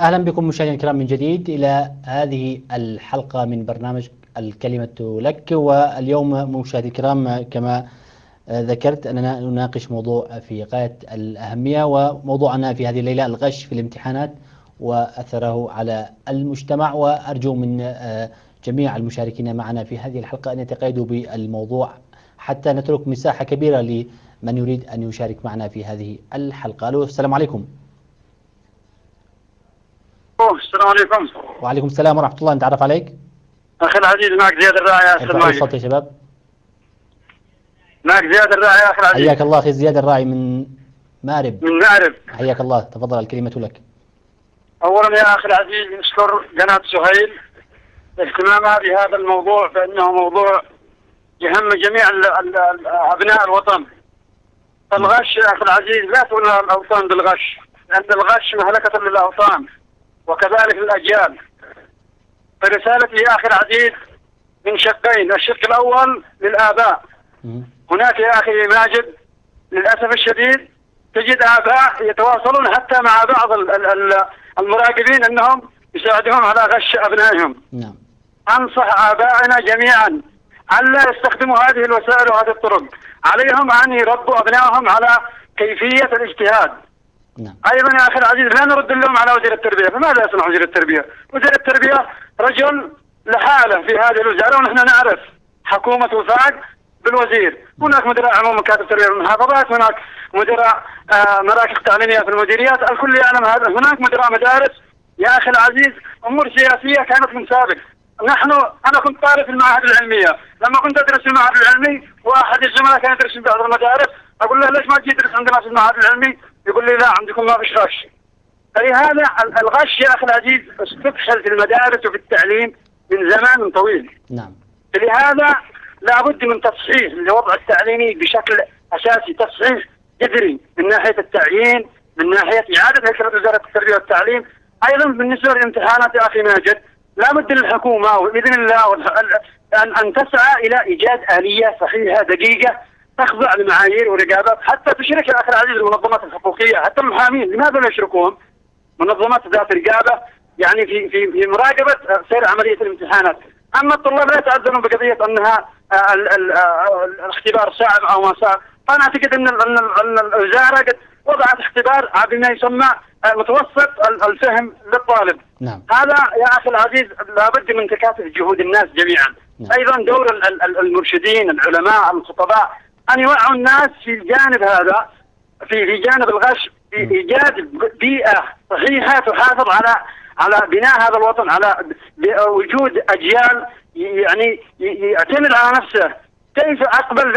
أهلا بكم مشاهدينا الكرام من جديد إلى هذه الحلقة من برنامج الكلمة لك. واليوم مشاهدي الكرام كما ذكرت أننا نناقش موضوع في غاية الأهمية وموضوعنا في هذه الليلة الغش في الامتحانات وأثره على المجتمع. وأرجو من جميع المشاركين معنا في هذه الحلقة أن يتقيدوا بالموضوع حتى نترك مساحة كبيرة لمن يريد أن يشارك معنا في هذه الحلقة. ألو السلام عليكم. السلام عليكم. وعليكم السلام ورحمة الله. نتعرف عليك؟ أخي العزيز معك زياد الراعي ارفعوا الصوت يا شباب؟ معك زياد الراعي أخي العزيز. حياك الله أخي زياد الراعي من مأرب. من معرب حياك الله. تفضل الكلمة لك. أولا يا أخي العزيز نشكر قناة سهيل اهتمامها بهذا الموضوع فإنه موضوع يهم جميع ال- ال- ال- أبناء الوطن. الغش يا أخي العزيز لا تولى الأوطان بالغش لأن الغش مهلكة للأوطان. وكذلك للأجيال فرسالتي يا أخي العزيز من شقين الشق الأول للآباء. هناك يا أخي ماجد للأسف الشديد تجد آباء يتواصلون حتى مع بعض ال- ال- ال- المراقبين أنهم يساعدهم على غش أبنائهم. نعم. أنصح آبائنا جميعا أن لا يستخدموا هذه الوسائل وهذه الطرق. عليهم أن يربوا أبنائهم على كيفية الاجتهاد. نعم أيضا يا أخي العزيز لا نرد اللوم على وزير التربية، فماذا يصنع وزير التربية؟ وزير التربية رجل لحاله في هذه الوزارة ونحن نعرف حكومة وفاق بالوزير، هناك مدراء عموم مكاتب تربيه بالمحافظات، هناك مدراء آه، مراكز تعليمية في المديريات، الكل يعلم هذا، هناك مدراء مدارس يا أخي العزيز أمور سياسية كانت من سابق. نحن أنا كنت طالب في المعاهد العلمية، لما كنت أدرس في المعهد العلمي واحد الزملاء كان يدرس في بعض المدارس، أقول له ليش ما تجي تدرس عندنا في المعهد العلمي؟ يقول لي لا عندكم ما فيش غش. فلهذا ال- الغش يا أخي العزيز استفحل في المدارس وفي التعليم من زمان طويل. نعم لهذا لابد من تصحيح للوضع التعليمي بشكل أساسي تصحيح جذري من ناحية التعيين من ناحية إعادة هيكلة وزارة التربية والتعليم أيضا بالنسبة للامتحانات يا أخي ماجد لابد للحكومة باذن الله ان أن تسعى إلى إيجاد آلية صحيحة دقيقة تخضع لمعايير ورقابات حتى تشرك يا أخي العزيز المنظمات الحقوقية حتى المحامين لماذا لا يشركوهم؟ منظمات ذات رقابة يعني في في في مراقبة سير عملية الامتحانات، أما الطلاب لا يتعذرون بقضية أنها آه، آه، الاختبار صعب أو ما صعب، أنا أعتقد إن إن ال- إن الوزارة قد وضعت اختبار بما يسمى آه، متوسط ال- الفهم للطالب. نعم هذا يا أخي العزيز لابد من تكاتف جهود الناس جميعا. نعم. أيضا دور ال- ال- ال- المرشدين، العلماء، الخطباء ان يوعوا الناس في الجانب هذا في في جانب الغش في إيجاد بيئة صحيحة تحافظ على على بناء هذا الوطن على وجود أجيال يعني يعتمد على نفسه. كيف أقبل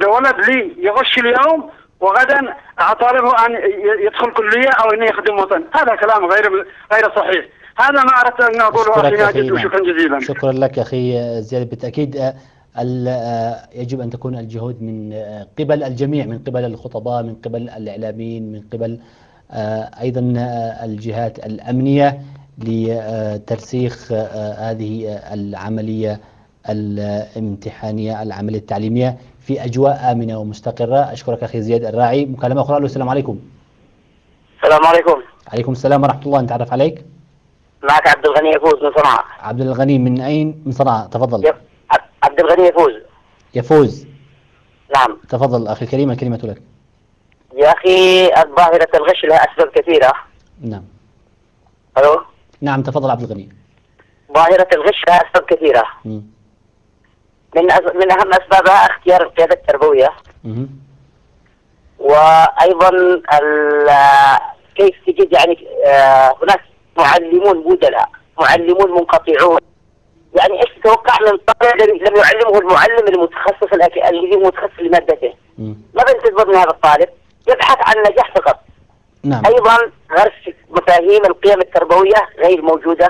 بولد لي يغش اليوم وغدا أطالبه أن يدخل كلية أو إنه يخدم وطن؟ هذا كلام غير غير صحيح. هذا ما أردت أن أقوله أخي نعم. وشكرا جزيلا. شكرا لك أخي زياد. آه، يجب أن تكون الجهود من آه، قبل الجميع من قبل الخطباء من قبل الإعلاميين من قبل آه، أيضا آه، الجهات الأمنية لترسيخ آه، هذه آه، العملية الامتحانية العملية التعليمية في أجواء آمنة ومستقرة. أشكرك أخي زياد الراعي. مكالمة أخرى. السلام عليكم. السلام عليكم. عليكم السلام ورحمة الله. نتعرف عليك. معك عبد الغني يفوز من صنعاء. عبد الغني من أين؟ من صنعاء. تفضل. عب- عبد الغني يفوز. يفوز. نعم. تفضل أخي الكريم الكلمة لك. يا أخي ظاهرة الغش لها أسباب كثيرة. نعم. ألو؟ نعم تفضل عبد الغني. ظاهرة الغش لها أسباب كثيرة. من أز... من أهم أسبابها اختيار القيادة التربوية. وأيضا ال... كيف تجد يعني آه، هناك معلمون بدلاء معلمون منقطعون. يعني إيش تتوقع من طالب لم لم يعلمه المعلم المتخصص الذي هو متخصص لمادته. ماذا تنتظر من هذا الطالب؟ يبحث عن النجاح فقط نعم أيضا غرس مفاهيم القيم التربوية غير موجودة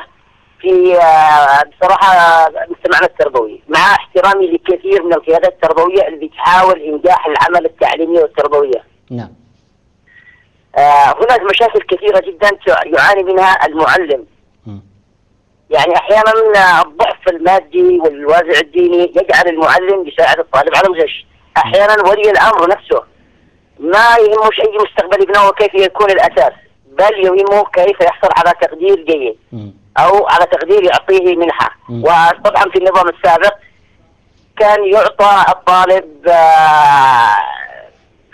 في آه، بصراحة مجتمعنا التربوي مع احترامي لكثير من القيادات التربوية اللي تحاول إنجاح العمل التعليمي والتربوية نعم آه، هناك مشاكل كثيرة جدا يعاني منها المعلم. يعني أحيانا الضعف المادي والوازع الديني يجعل المعلم يساعد الطالب على الغش أحيانا ولي الأمر نفسه ما يهمه شيء مستقبل ابنه وكيف يكون الأساس بل يهمه كيف يحصل على تقدير جيد. أو على تقدير يعطيه منحة. وطبعا في النظام السابق كان يعطى الطالب آه،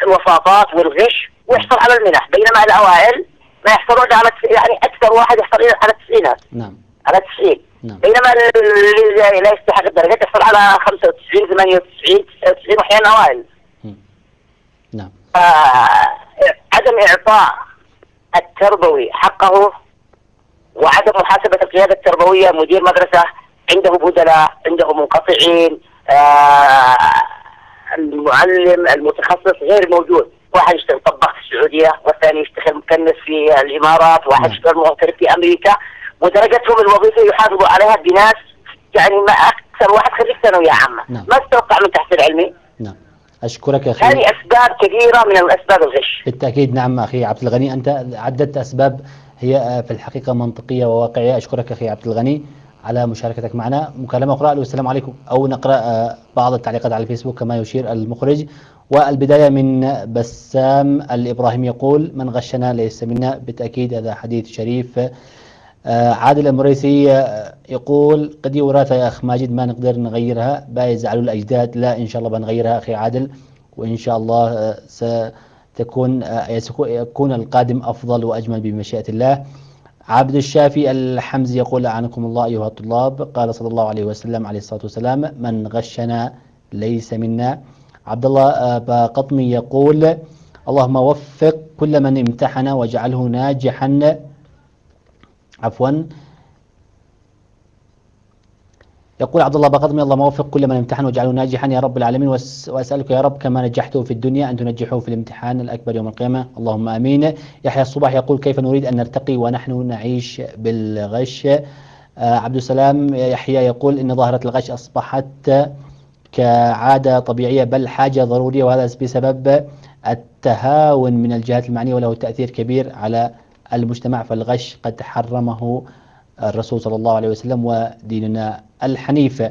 الوساطات والغش ويحصل على المنح. بينما الأوائل ما يحصلون على يعني أكثر واحد يحصل على التسعينات نعم. على 90 نعم. بينما اللي لا يستحق الدرجات يحصل على 95 98 99 وأحيانا اوائل. نعم عدم إعطاء التربوي حقه وعدم محاسبة القيادة التربوية مدير مدرسة عنده بدلاء عنده منقطعين آه، المعلم المتخصص غير موجود واحد يشتغل طباخ في السعودية والثاني يشتغل مكنس في الإمارات واحد نعم. يشتغل مغترب في أمريكا ودرجتهم الوظيفيه يحافظوا عليها بناس يعني ما أكثر واحد خريج ثانوية عامة. نعم. ما تتوقع من تحصيل علمي نعم. أشكرك أخي. هذه أسباب كثيرة من الاسباب الغش. بالتأكيد نعم أخي عبد الغني. أنت عددت أسباب هي في الحقيقة منطقية وواقعية. أشكرك أخي عبد الغني على مشاركتك معنا. مكالمة أخرى السلام عليكم. أو نقرأ آه، بعض التعليقات على الفيسبوك كما يشير المخرج. والبداية من بسام الإبراهيم يقول من غشنا ليس منا. بالتأكيد هذا حديث شريف. عادل المريسي آه، يقول قد وراثة يا أخ ماجد ما نقدر نغيرها باي يزعلوا الأجداد لا إن شاء الله بنغيرها أخي عادل وإن شاء الله آه، ستكون آه، يكون القادم أفضل وأجمل بمشيئة الله. عبد الشافي الحمزي يقول أعانكم الله أيها الطلاب. قال صلى الله عليه وسلم عليه الصلاة والسلام من غشنا ليس منا. عبد الله آه، باقطمي يقول اللهم وفق كل من امتحن واجعله ناجحا عفوا. يقول عبد الله بقدمي اللهم وفق كل من امتحن واجعله ناجحا يا رب العالمين. وأسألك يا رب كما نجحته في الدنيا أن تنجحه في الامتحان الأكبر يوم القيامة. اللهم آمين. يحيى الصباح يقول كيف نريد أن نرتقي ونحن نعيش بالغش؟ آه، عبد السلام يحيى يقول إن ظاهرة الغش أصبحت كعادة طبيعية بل حاجة ضرورية وهذا بسبب التهاون من الجهات المعنية وله تأثير كبير على المجتمع فالغش قد حرمه الرسول صلى الله عليه وسلم وديننا الحنيف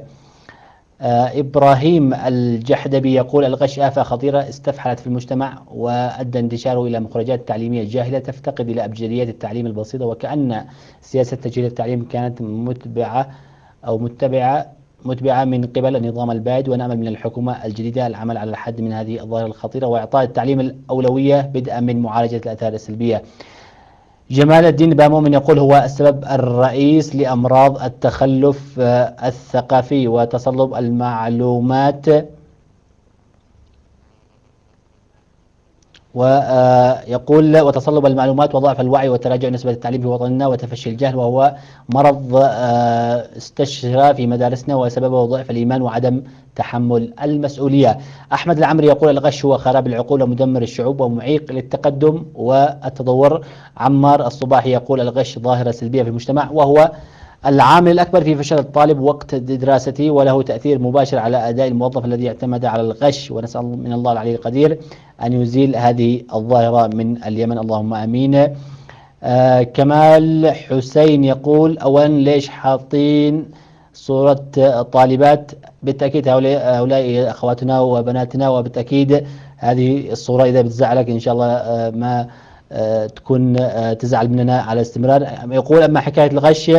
آه، إبراهيم الجحدبي يقول الغش آفة خطيرة استفحلت في المجتمع وأدى انتشاره إلى مخرجات تعليمية جاهلة تفتقد إلى أبجديات التعليم البسيطة وكأن سياسة تجهيل التعليم كانت متبعة أو متبعة متبعة من قبل النظام البائد ونأمل من الحكومة الجديدة العمل على الحد من هذه الظاهرة الخطيرة وإعطاء التعليم الأولوية بدءا من معالجة الآثار السلبية. جمال الدين بامؤمن يقول هو السبب الرئيس لأمراض التخلف الثقافي وتصلب المعلومات ويقول وتصلب المعلومات وضعف الوعي وتراجع نسبة التعليم في وطننا وتفشي الجهل وهو مرض آه، استشرى في مدارسنا وسببه ضعف الإيمان وعدم تحمل المسؤولية. أحمد العمري يقول الغش هو خراب العقول ومدمر الشعوب ومعيق للتقدم والتطور. عمار الصباحي يقول الغش ظاهرة سلبية في المجتمع وهو العامل الأكبر في فشل الطالب وقت دراسته وله تأثير مباشر على أداء الموظف الذي اعتمد على الغش ونسأل من الله العلي القدير أن يزيل هذه الظاهرة من اليمن. اللهم آمين. آه كمال حسين يقول أولا ليش حاطين صورة طالبات بالتأكيد هؤلاء هؤلاء أخواتنا وبناتنا وبالتأكيد هذه الصورة إذا بتزعلك إن شاء الله آه، ما تكون آه، تزعل مننا على استمرار يقول أما حكاية الغش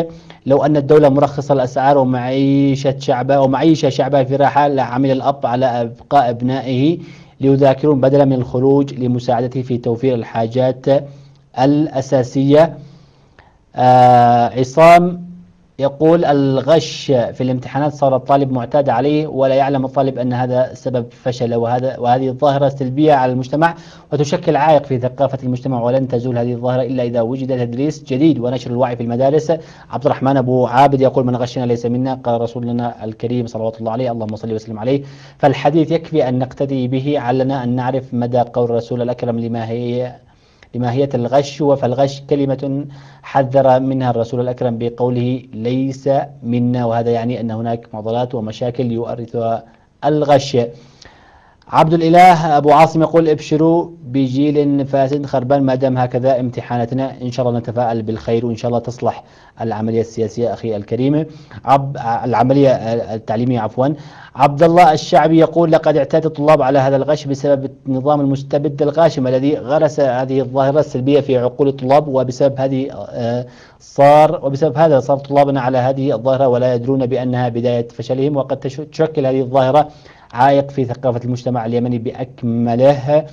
لو أن الدولة مرخصة الأسعار ومعيشة شعبها ومعيشة شعبها في راحة لعمل الأب على إبقاء أبنائه ليذاكرون بدلا من الخروج لمساعدته في توفير الحاجات الأساسية. آه عصام يقول الغش في الامتحانات صار الطالب معتاد عليه ولا يعلم الطالب أن هذا سبب فشله وهذا وهذه الظاهرة سلبية على المجتمع وتشكل عائق في ثقافة المجتمع ولن تزول هذه الظاهرة إلا إذا وجد تدريس جديد ونشر الوعي في المدارس. عبد الرحمن أبو عابد يقول من غشنا ليس منا. قال رسولنا الكريم صلوات الله عليه. اللهم صل وسلم عليه. فالحديث يكفي أن نقتدي به. علنا أن نعرف مدى قول الرسول الأكرم لما هي لماهية الغش فالغش كلمة حذر منها الرسول الأكرم بقوله ليس منا وهذا يعني أن هناك معضلات ومشاكل يؤرثها الغش. عبد الإله أبو عاصم يقول ابشروا بجيل فاسد خربان ما دام هكذا امتحاناتنا. إن شاء الله نتفائل بالخير وإن شاء الله تصلح العملية السياسية أخي الكريم. عب العملية التعليمية عفوا. عبد الله الشعبي يقول لقد اعتاد الطلاب على هذا الغش بسبب النظام المستبد الغاشم الذي غرس هذه الظاهرة السلبية في عقول الطلاب وبسبب هذه آه، صار وبسبب هذا صار طلابنا على هذه الظاهرة ولا يدرون بأنها بداية فشلهم وقد تشكل هذه الظاهرة عائق في ثقافة المجتمع اليمني بأكمله.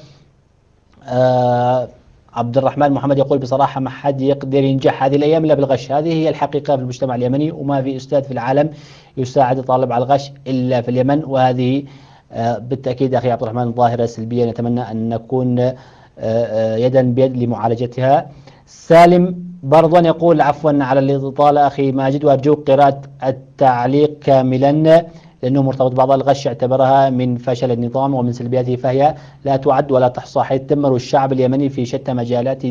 آه عبد الرحمن محمد يقول بصراحة ما حد يقدر ينجح هذه الأيام إلا بالغش. هذه هي الحقيقة في المجتمع اليمني وما في أستاذ في العالم يساعد الطالب على الغش إلا في اليمن. وهذه آه بالتأكيد أخي عبد الرحمن ظاهرة سلبية. نتمنى أن نكون آه, يدا بيد لمعالجتها. سالم برضا يقول عفوا على الإطالة أخي ماجد وأرجوك قراءة التعليق كاملا. لأنه مرتبط بعض الغش اعتبرها من فشل النظام ومن سلبياته فهي لا تعد ولا تحصى. حيث دمروا الشعب اليمني في شتى مجالات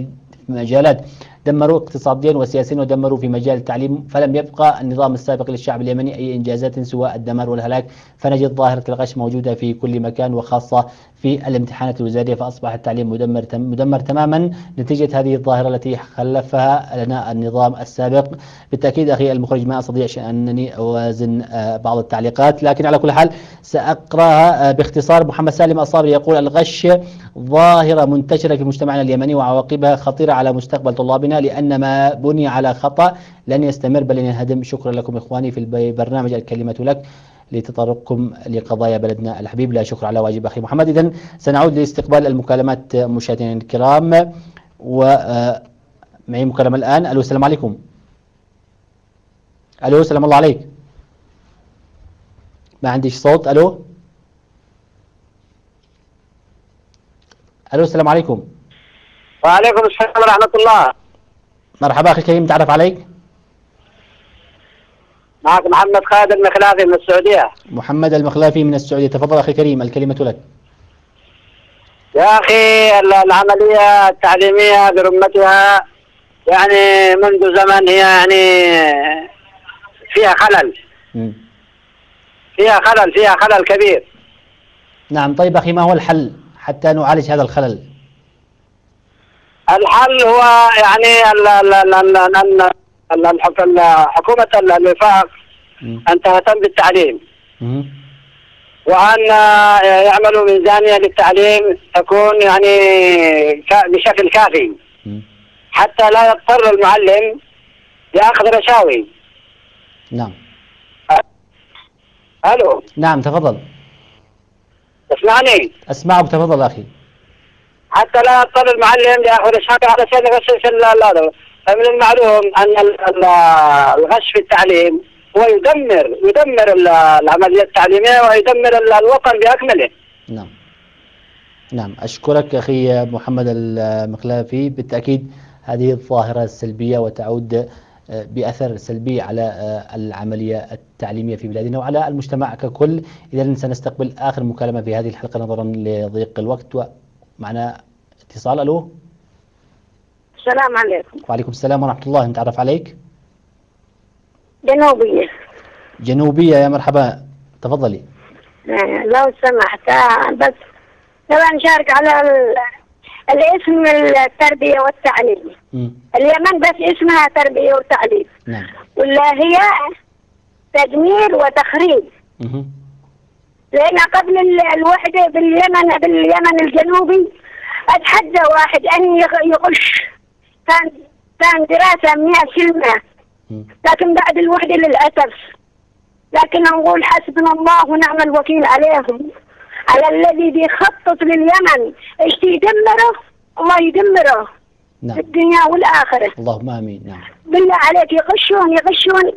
مجالات دمروا اقتصاديا وسياسيا ودمروا في مجال التعليم فلم يبقى النظام السابق للشعب اليمني أي إنجازات سوى الدمار والهلاك. فنجد ظاهرة الغش موجودة في كل مكان وخاصة في الامتحانات الوزارية فأصبح التعليم مدمر مدمر تماما نتيجة هذه الظاهرة التي خلفها لنا النظام السابق. بالتأكيد أخي المخرج ما أستطيع أنني أوازن آه، بعض التعليقات لكن على كل حال سأقرأها آه، باختصار. محمد سالم الصابري يقول الغش ظاهرة منتشرة في مجتمعنا اليمني وعواقبها خطيرة على مستقبل طلابنا. لأن ما بني على خطأ. لن يستمر بل ينهدم شكرا لكم إخواني في البرنامج الكلمة لك لتطرقكم لقضايا بلدنا الحبيب. لا شكر على واجب أخي محمد. إذن سنعود لاستقبال المكالمات مشاهدينا الكرام. ومعي آه، مكالمة الآن. ألو السلام عليكم. ألو السلام الله عليك. ما عنديش صوت؟ ألو. ألو السلام عليكم. وعليكم السلام ورحمة الله. مرحبا أخي كريم تعرف عليك؟ معك محمد خالد المخلافي من السعودية. محمد المخلافي من السعودية. تفضل أخي كريم الكلمة لك. يا أخي العملية التعليمية برمتها يعني منذ زمن هي يعني فيها خلل. م. فيها خلل فيها خلل كبير. نعم طيب أخي ما هو الحل حتى نعالج هذا الخلل؟ الحل هو يعني حكومة الوفاق أن تهتم بالتعليم. وأن يعملوا ميزانية للتعليم تكون يعني بشكل كافي. حتى لا يضطر المعلم لأخذ رشاوي. نعم. ألو؟ نعم تفضل. اسمعني. أسمعك تفضل أخي. حتى لا يضطر المعلم ليأخذ رشاوي علشان يغشش هذا فمن المعلوم أن الغش في التعليم هو يدمر يدمر العملية التعليمية ويدمر الوطن بأكمله. نعم. نعم. أشكرك أخي محمد المخلافي بالتأكيد هذه الظاهرة السلبية وتعود آه، بأثر سلبي على آه، العملية التعليمية في بلادنا وعلى المجتمع ككل. إذا سنستقبل آخر مكالمة في هذه الحلقة. نظرا لضيق الوقت ومعنا اتصال ألو؟ السلام عليكم. وعليكم السلام ورحمة الله. نتعرف عليك؟ جنوبية. جنوبية يا مرحبا. تفضلي. آه، لو سمحت. آه، بس طبعا نشارك على الاسم التربية والتعليم. م. اليمن بس اسمها تربية وتعليم. نعم. ولا هي تدمير وتخريب. لأن قبل الوحدة باليمن باليمن الجنوبي أتحدى واحد أن يغش. كان كان دراسة 100% لكن بعد الوحدة للأسف. لكن نقول حسبنا الله ونعم الوكيل عليهم. على الذي بيخطط لليمن. إيش يدمره؟ الله يدمره. نعم. في الدنيا والآخرة. اللهم آمين. نعم. بالله عليك يغشون يغشون.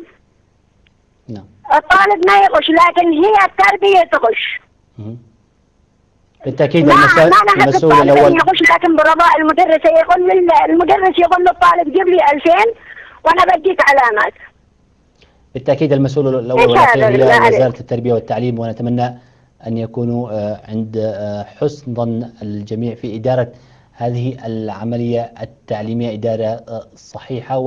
الطالب ما يغش لكن هي التربية تغش. بالتاكيد المسؤول الأول. يغش لكن برضاء المدرسة يقول المدرس يقول للطالب جيب لي 2000 وأنا بديك علامات. بالتاكيد المسؤول الأول والاخير هي وزارة التربية والتعليم ونتمنى أن يكونوا آه، عند آه، حسن ظن الجميع في إدارة هذه العملية التعليمية إدارة آه، صحيحة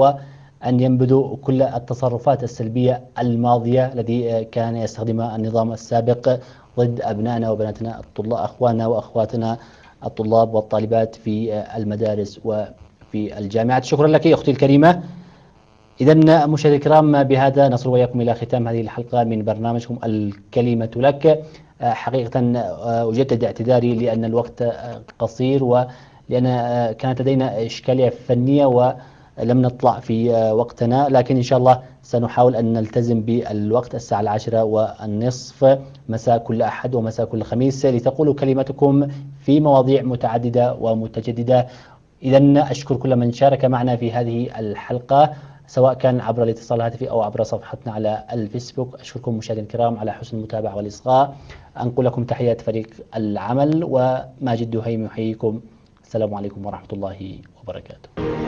وأن ينبذوا كل التصرفات السلبية الماضية التي كان يستخدمها النظام السابق ضد أبنائنا وبناتنا الطلاب أخواننا وأخواتنا الطلاب والطالبات في المدارس وفي الجامعات. شكرا لك أختي الكريمة. إذا مشاهدي الكرام بهذا نصل وإياكم إلى ختام هذه الحلقة من برنامجكم الكلمة لك. حقيقة أجدد اعتذاري لأن الوقت قصير ولأن كانت لدينا إشكالية فنية ولم نطلع في وقتنا لكن إن شاء الله سنحاول أن نلتزم بالوقت الساعة العاشرة والنصف. مساء كل أحد ومساء كل خميس. لتقولوا كلمتكم في مواضيع متعددة ومتجددة. إذا أشكر كل من شارك معنا في هذه الحلقة سواء كان عبر الاتصال الهاتفي أو عبر صفحتنا على الفيسبوك. أشكركم مشاهدينا الكرام على حسن المتابعة والإصغاء. أنقل لكم تحيات فريق العمل وماجد دهيم يحييكم. السلام عليكم ورحمة الله وبركاته.